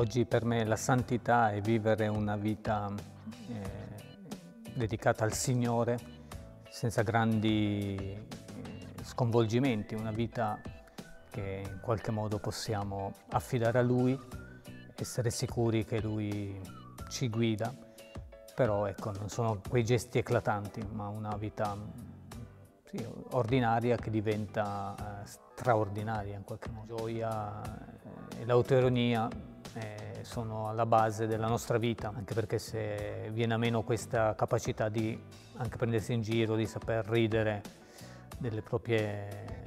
Oggi per me la santità è vivere una vita eh, dedicata al Signore senza grandi eh, sconvolgimenti, una vita che in qualche modo possiamo affidare a Lui, essere sicuri che Lui ci guida, però ecco, non sono quei gesti eclatanti, ma una vita sì, ordinaria che diventa eh, straordinaria in qualche modo. Gioia e l'autoironia eh, sono alla base della nostra vita, anche perché se viene a meno questa capacità di anche prendersi in giro, di saper ridere delle proprie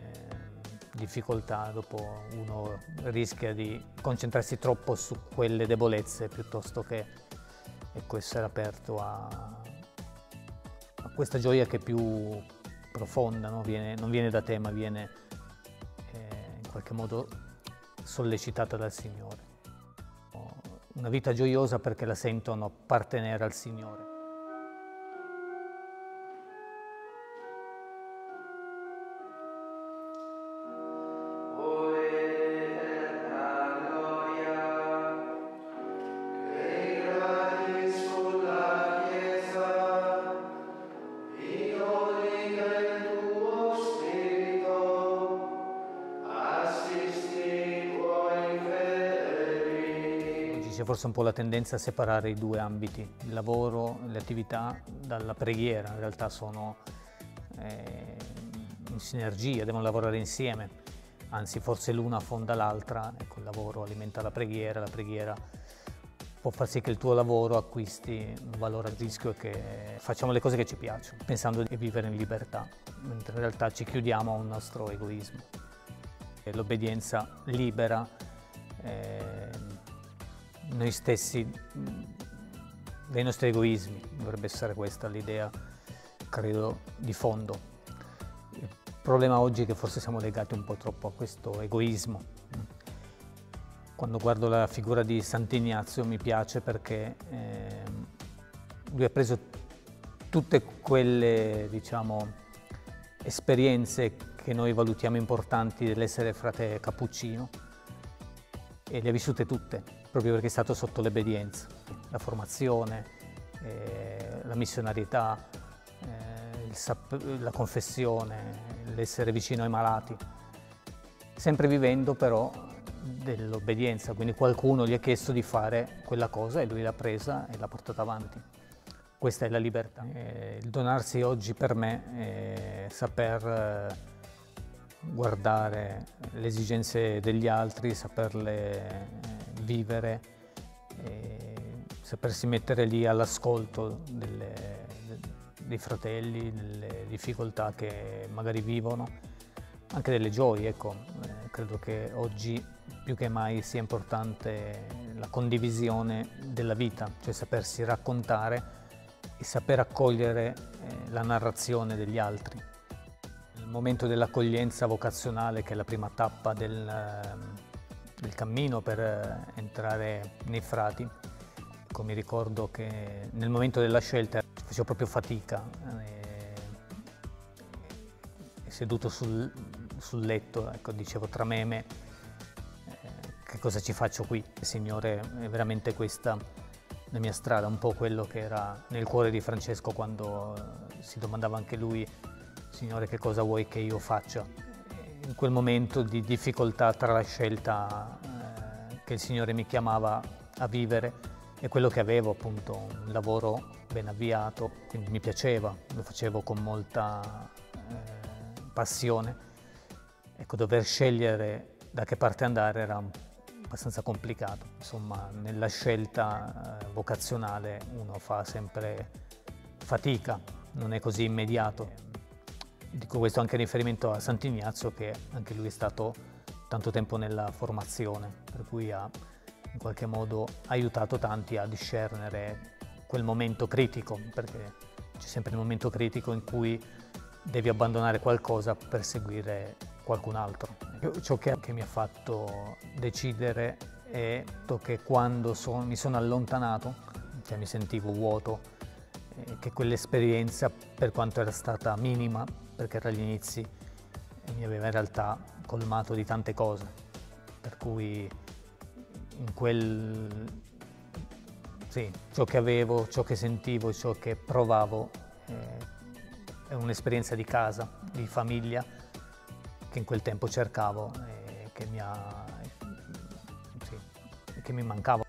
difficoltà, dopo uno rischia di concentrarsi troppo su quelle debolezze piuttosto che ecco, essere aperto a, a questa gioia che è più profonda, no? viene, non viene da te ma viene eh, in qualche modo sollecitata dal Signore. Una vita gioiosa perché la sentono appartenere al Signore. C'è forse un po' la tendenza a separare i due ambiti, il lavoro, le attività dalla preghiera, in realtà sono eh, in sinergia, devono lavorare insieme, anzi forse l'una fonda l'altra, ecco, il lavoro alimenta la preghiera, la preghiera può far sì che il tuo lavoro acquisti un valore a rischio e che facciamo le cose che ci piacciono, pensando di vivere in libertà, mentre in realtà ci chiudiamo a un nostro egoismo. L'obbedienza libera eh, noi stessi, dei nostri egoismi, dovrebbe essere questa l'idea, credo, di fondo. Il problema oggi è che forse siamo legati un po' troppo a questo egoismo. Quando guardo la figura di Sant'Ignazio mi piace perché eh, lui ha preso tutte quelle, diciamo, esperienze che noi valutiamo importanti dell'essere frate cappuccino e le ha vissute tutte proprio perché è stato sotto l'obbedienza, la formazione, eh, la missionarietà, eh, la confessione, l'essere vicino ai malati, sempre vivendo però dell'obbedienza, quindi qualcuno gli ha chiesto di fare quella cosa e lui l'ha presa e l'ha portata avanti. Questa è la libertà. Eh, il donarsi oggi per me è saper eh, guardare le esigenze degli altri, saperle vivere, sapersi mettere lì all'ascolto dei fratelli, delle difficoltà che magari vivono, anche delle gioie. Ecco. Eh, credo che oggi più che mai sia importante la condivisione della vita, cioè sapersi raccontare e saper accogliere eh, la narrazione degli altri. Momento dell'accoglienza vocazionale, che è la prima tappa del, del cammino per eh, entrare nei frati. Ecco, mi ricordo che nel momento della scelta facevo proprio fatica, eh, seduto sul, sul letto, ecco, dicevo tra me e me, eh, che cosa ci faccio qui? Signore, è veramente questa la mia strada, un po' quello che era nel cuore di Francesco quando si domandava anche lui, Signore, che cosa vuoi che io faccia? in quel momento di difficoltà tra la scelta eh, che il Signore mi chiamava a vivere e quello che avevo, appunto, un lavoro ben avviato, quindi mi piaceva, lo facevo con molta eh, passione. Ecco, dover scegliere da che parte andare era abbastanza complicato. Insomma, nella scelta eh, vocazionale uno fa sempre fatica, non è così immediato. Dico questo anche in riferimento a Sant'Ignazio che anche lui è stato tanto tempo nella formazione, per cui ha in qualche modo aiutato tanti a discernere quel momento critico, perché c'è sempre il momento critico in cui devi abbandonare qualcosa per seguire qualcun altro. Ciò che, mi ha fatto decidere è che quando sono, mi sono allontanato, cioè mi sentivo vuoto, eh, che quell'esperienza, per quanto era stata minima, perché era agli inizi, mi aveva in realtà colmato di tante cose, per cui in quel, sì, ciò che avevo, ciò che sentivo, ciò che provavo eh, è un'esperienza di casa, di famiglia che in quel tempo cercavo e che mi, ha, sì, che mi mancava